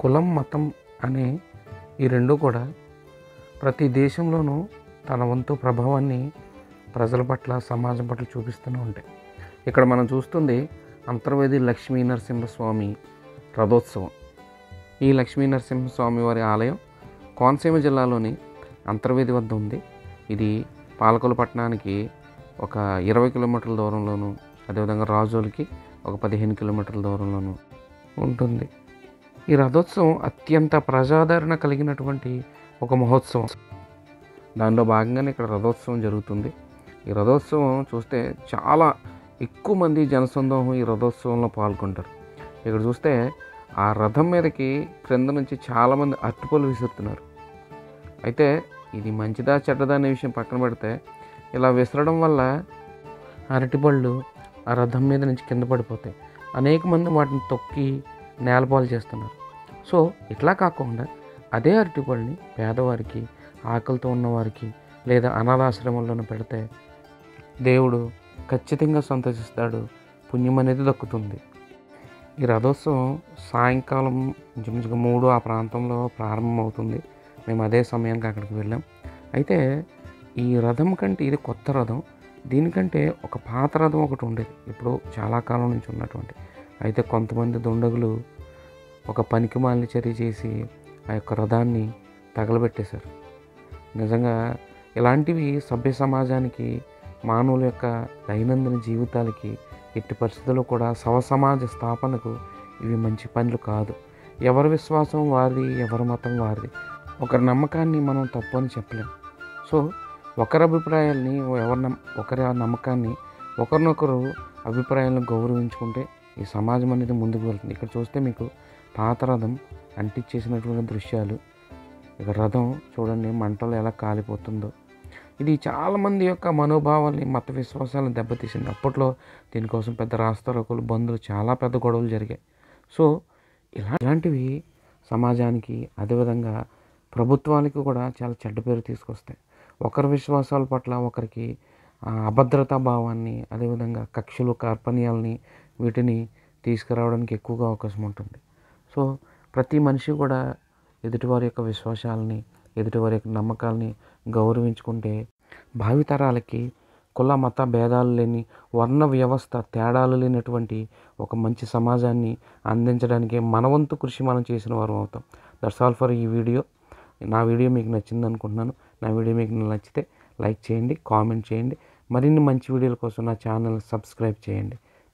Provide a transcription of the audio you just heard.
కులం మతం అనే ఈ రెండు కూడా ప్రతి దేశంలోనూ తన వంతు ప్రభావాన్ని ప్రజల పట్ల సమాజం పట్ల చూపిస్తూనే ఉంటాయి. ఇక్కడ మనం చూస్తుంది అంతర్వేది లక్ష్మీ నరసింహస్వామి రథోత్సవం. ఈ లక్ష్మీ నరసింహస్వామి వారి ఆలయం కోనసీమ జిల్లాలోని అంతర్వేది వద్ద ఉంది. ఇది పాలకొల పట్టణానికి ఒక ఇరవై కిలోమీటర్ల దూరంలోను అదేవిధంగా రాజోలకి ఒక పదిహేను కిలోమీటర్ల దూరంలోను ఉంటుంది. ఈ రథోత్సవం అత్యంత ప్రజాదరణ కలిగినటువంటి ఒక మహోత్సవం. దానిలో భాగంగానే ఇక్కడ రథోత్సవం జరుగుతుంది. ఈ రథోత్సవం చూస్తే చాలా ఎక్కువ మంది జనసందోహం ఈ రథోత్సవంలో పాల్గొంటారు. ఇక్కడ చూస్తే ఆ రథం మీదకి క్రింద నుంచి చాలామంది అరటిపళ్ళు విసురుతున్నారు. అయితే ఇది మంచిదా చెడ్డదా అనే విషయం పక్కన పెడితే ఇలా విసరడం వల్ల అరటిపళ్ళు ఆ రథం మీద నుంచి కింద పడిపోతాయి. అనేక మంది వాటిని తొక్కి నేలపాలు చేస్తున్నారు. సో ఇట్లా కాకుండా అదే అరటిపళ్ళని పేదవారికి ఆకలితో ఉన్నవారికి లేదా అనాథాశ్రమంలోనూ పెడితే దేవుడు ఖచ్చితంగా సంతోషిస్తాడు. పుణ్యం అనేది దక్కుతుంది. ఈ రథోత్సవం సాయంకాలం ఇంచుమించుగా మూడు ఆ ప్రాంతంలో ప్రారంభమవుతుంది. మేము అదే సమయానికి అక్కడికి వెళ్ళాం. అయితే ఈ రథం కంటే ఇది కొత్త రథం. దీనికంటే ఒక పాత రథం ఒకటి ఉండేది. ఇప్పుడు చాలా కాలం నుంచి ఉన్నటువంటి. అయితే కొంతమంది దుండగులు ఒక పనికిమాలిన చర్య చేసి ఆ యొక్క రథాన్ని తగలబెట్టేశారు. నిజంగా ఇలాంటివి సభ్య సమాజానికి మానవుల యొక్క దైనందిన జీవితాలకి ఎట్టి పరిస్థితుల్లో కూడా సవ సమాజ స్థాపనకు ఇవి మంచి పనులు కాదు. ఎవరి విశ్వాసం వారిది ఎవరి మతం వారిది. ఒకరి నమ్మకాన్ని మనం తప్పు అని చెప్పలేం. సో ఒకరి అభిప్రాయాల్ని ఎవరి నమ్మ ఒకరి ఆ నమ్మకాన్ని ఒకరినొకరు అభిప్రాయాలను గౌరవించుకుంటే ఈ సమాజం అనేది ముందుకు వెళ్తుంది. ఇక్కడ చూస్తే మీకు పాత రథం అంటించేసినటువంటి దృశ్యాలు. ఇక రథం చూడండి మంటలు ఎలా కాలిపోతుందో. ఇది చాలామంది యొక్క మనోభావాల్ని మత విశ్వాసాలను దెబ్బతీసింది. అప్పట్లో దీనికోసం పెద్ద రాస్తారోకులు బంధువులు చాలా పెద్ద గొడవలు జరిగాయి. సో ఇలా ఇలాంటివి సమాజానికి అదేవిధంగా ప్రభుత్వానికి కూడా చాలా చెడ్డ పేరు తీసుకొస్తాయి. ఒకరి విశ్వాసాల పట్ల ఒకరికి అభద్రతా భావాన్ని అదేవిధంగా కక్షలు కార్పణ్యాలని వీటిని తీసుకురావడానికి ఎక్కువగా అవకాశం ఉంటుంది. సో ప్రతి మనిషి కూడా ఎదుటివారి యొక్క విశ్వాసాలని ఎదుటివారి యొక్క నమ్మకాలని గౌరవించుకుంటే భావితరాలకి కుల మత భేదాలు లేని వర్ణ వ్యవస్థ తేడాలు లేనటువంటి ఒక మంచి సమాజాన్ని అందించడానికి మనవంతు కృషి మనం చేసిన వారం అవుతాం. దట్స్ ఆల్ ఫర్ ఈ వీడియో. నా వీడియో మీకు నచ్చింది అనుకుంటున్నాను. నా వీడియో మీకు నచ్చితే లైక్ చేయండి కామెంట్ చేయండి. మరిన్ని మంచి వీడియోల కోసం నా ఛానల్ సబ్స్క్రైబ్ చేయండి.